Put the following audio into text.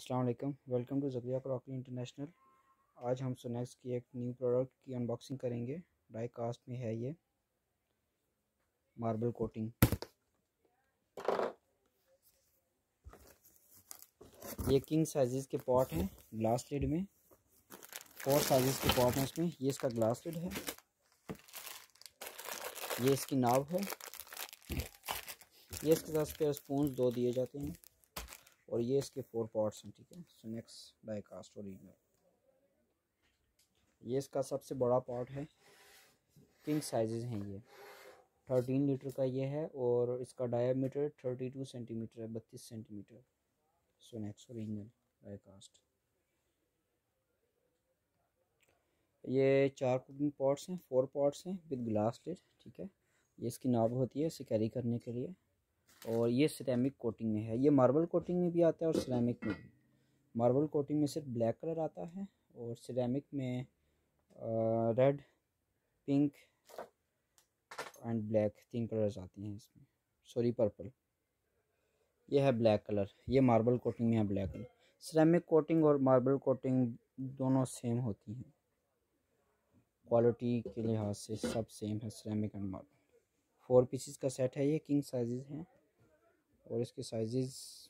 Aslam welcome. To Jabiya crockery international. आज हम Sonex की एक न्यू प्रोडक्ट की अनबॉक्सिंग करेंगे। डाई कास्ट में है ये। मार्बल कोटिंग ये किंग साइजेस के पॉट हैं ग्लास लिड में। फोर साइजेस के पॉट हैं इसमें। ये इसका ग्लास लिड है। ये इसकी नाव है। ये इसके साथ स्पेयर स्पून दो दिए जाते हैं। और ये इसके फोर पार्ट्स हैं, ठीक है? सुनेक्स डाई कास्ट ओरिजिनल ये इसका सबसे बड़ा पार्ट है। किंग साइजेस हैं ये। थर्टीन लीटर का ये है और इसका डायामीटर थर्टी टू सेंटीमीटर है, बत्तीस centimetre Sonex original die cast ये चार कुकिंग पॉट्स हैं फोर पॉट्स हैं विद ग्लास लिड ठीक है? ये इसकी नाब होती है, इसे कैरी करने के लिए। और ये सिरेमिक कोटिंग में है। ये मार्बल कोटिंग में भी आता है और सिरेमिक में भी। मार्बल कोटिंग में सिर्फ़ ब्लैक कलर आता है और सिरेमिक में रेड पिंक एंड ब्लैक तीन कलर्स आती हैं इसमें। सॉरी पर्पल ये है ब्लैक कलर ये मार्बल कोटिंग में है ब्लैक कलर सिरेमिक कोटिंग और मार्बल कोटिंग दोनों सेम होती हैं। क्वालिटी के लिहाज से सब सेम है ceramic and marble four pieces का सेट है, ये किंग साइजेस हैं। और इसके साइजेस